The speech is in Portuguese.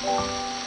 Música